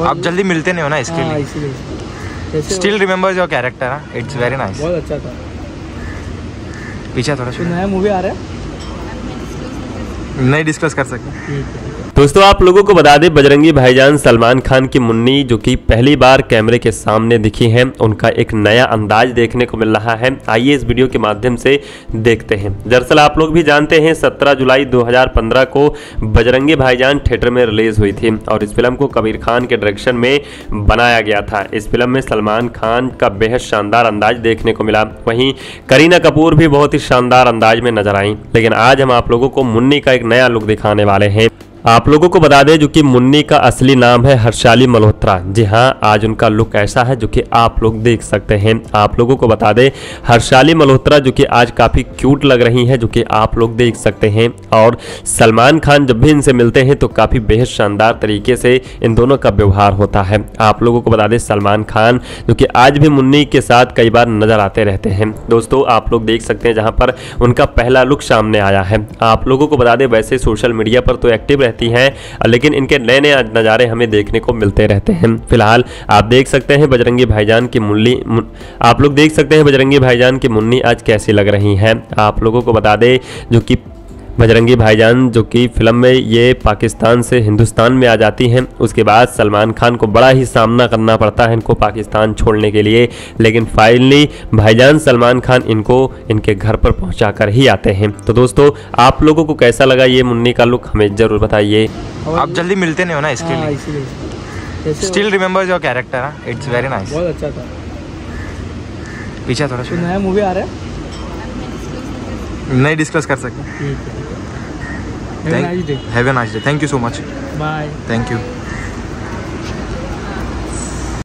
आप जल्दी मिलते नहीं हो ना इसके हाँ लिए? Still remember your character it's very nice बहुत अच्छा था। पीछे थोड़ा तो नया मूवी आ रहा है? नहीं डिस्कस कर सकते। दोस्तों, आप लोगों को बता दें, बजरंगी भाईजान सलमान खान की मुन्नी, जो कि पहली बार कैमरे के सामने दिखी हैं, उनका एक नया अंदाज देखने को मिल रहा है। आइए इस वीडियो के माध्यम से देखते हैं। दरअसल आप लोग भी जानते हैं 17 जुलाई 2015 को बजरंगी भाईजान थिएटर में रिलीज़ हुई थी और इस फ़िल्म को कबीर खान के डायरेक्शन में बनाया गया था। इस फ़िल्म में सलमान खान का बेहद शानदार अंदाज देखने को मिला। वहीं करीना कपूर भी बहुत ही शानदार अंदाज में नज़र आई। लेकिन आज हम आप लोगों को मुन्नी का एक नया लुक दिखाने वाले हैं। आप लोगों को बता दें जो कि मुन्नी का असली नाम है हर्षाली मल्होत्रा। जी हाँ आज उनका लुक ऐसा है जो कि आप लोग देख सकते हैं। आप लोगों को बता दें, हर्षाली मल्होत्रा जो कि आज काफ़ी क्यूट लग रही हैं, जो कि आप लोग देख सकते हैं। और सलमान खान जब भी इनसे मिलते हैं तो काफ़ी बेहद शानदार तरीके से इन दोनों का व्यवहार होता है। आप लोगों को बता दें, सलमान खान जो कि आज भी मुन्नी के साथ कई बार नज़र आते रहते हैं। दोस्तों, आप लोग देख सकते हैं जहाँ पर उनका पहला लुक सामने आया है। आप लोगों को बता दें, वैसे सोशल मीडिया पर तो एक्टिव रहती हैं लेकिन इनके नए नए नज़ारे हमें देखने को मिलते रहते हैं। फ़िलहाल आप देख सकते हैं बजरंगी भाईजान की मुन्नी मुन, आप लोग देख सकते हैं बजरंगी भाईजान की मुन्नी आज कैसी लग रही हैं। आप लोगों को बता दें जो कि बजरंगी भाईजान जो कि फ़िल्म में ये पाकिस्तान से हिंदुस्तान में आ जाती हैं उसके बाद सलमान खान को बड़ा ही सामना करना पड़ता है इनको पाकिस्तान छोड़ने के लिए। लेकिन फाइनली भाईजान सलमान खान इनको इनके घर पर पहुँचा कर ही आते हैं। तो दोस्तों आप लोगों को कैसा लगा ये मुन्नी का लुक हमें ज़रूर बताइए। आप जल्दी मिलते नहीं हो ना इसके हाँ लिए? Still remember your character it's very nice बहुत अच्छा था। पीछे थोड़ा नया मूवी आ रहा है? नहीं डिस्कस कर सकते। Have Thank a nice day. Have a nice day. Thank you so much. Bye. Thank you.